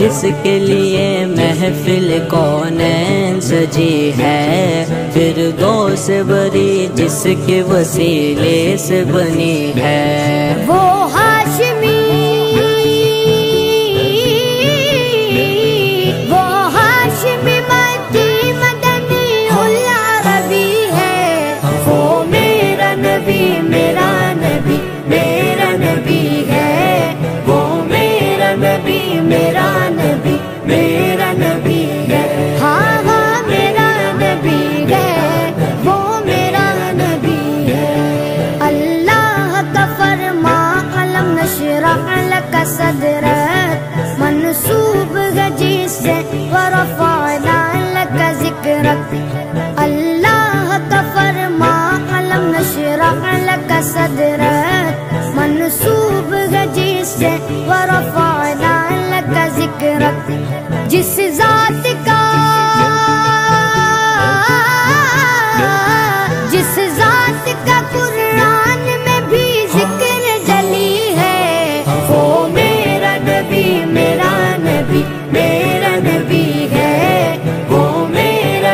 जिसके लिए महफिल कौन सजी है। फिर दो से बरी जिसके वसीले से बनी है। वो हाशमी कलम नशरह लक सदरक मनसूब गजी से वरफाना लक जिक्रक अल्लाह का फरमा कलम नशरह लक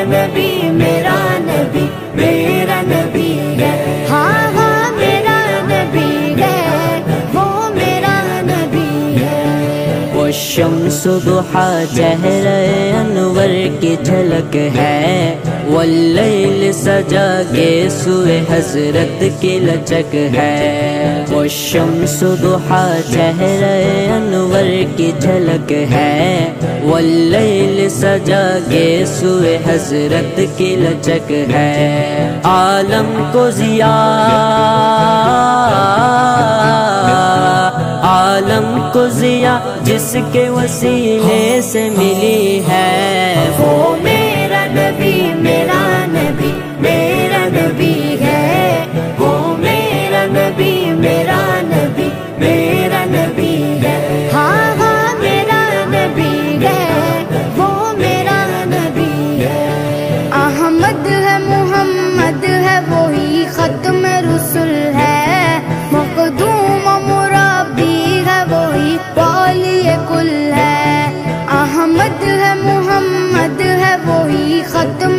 नबी, मेरा नबी मेरा नबी है। हाँ हाँ मेरा नबी है। वो मेरा नबी है। वो शम्स, दुहा, चेहरे, अनवर की झलक है। वल्लैल सजा के सुए हज़रत की लचक है। वो शम्स, दुहा, चेहरे, अनवर की झलक है। वल्लैल सजा के सुए हज़रत की लचक है। आलम को जिया। आलम को जिया जिसके वसीले से मिली है। वो है मोहम्मद है वही खत्म।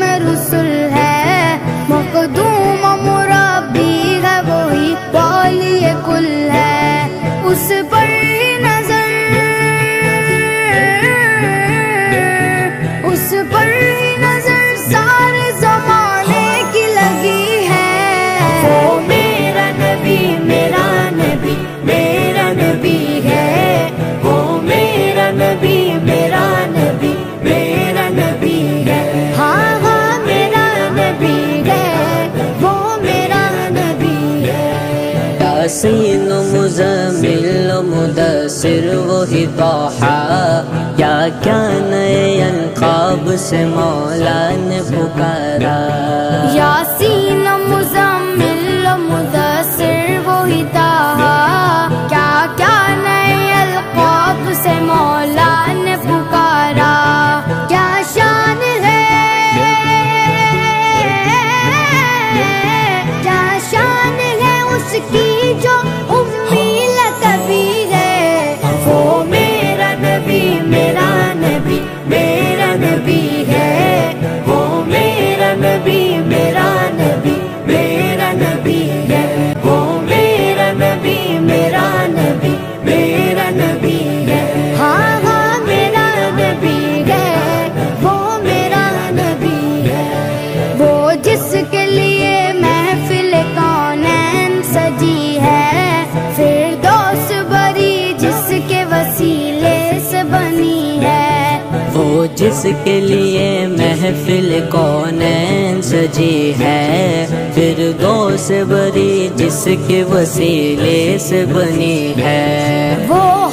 यासीन मुजमिल मुदसिर वही तोहा। क्या क्या नए अलकाब से मौला ने पुकारा? यासीन जिसके लिए महफिल कौन सजी है? फिर दो से बरी जिसके वसीले से बनी है। वो